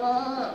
啊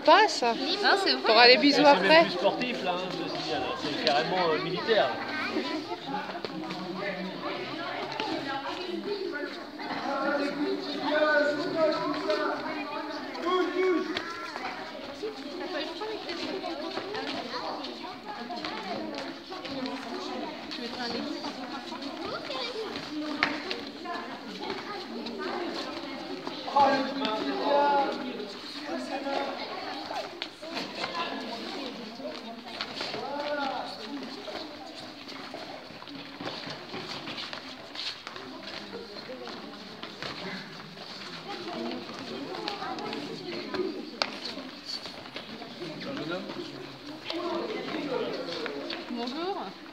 sympa ça. Hein, c'est bisous après. C'est sportif là, hein, c'est carrément euh, militaire. bonjour.